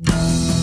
you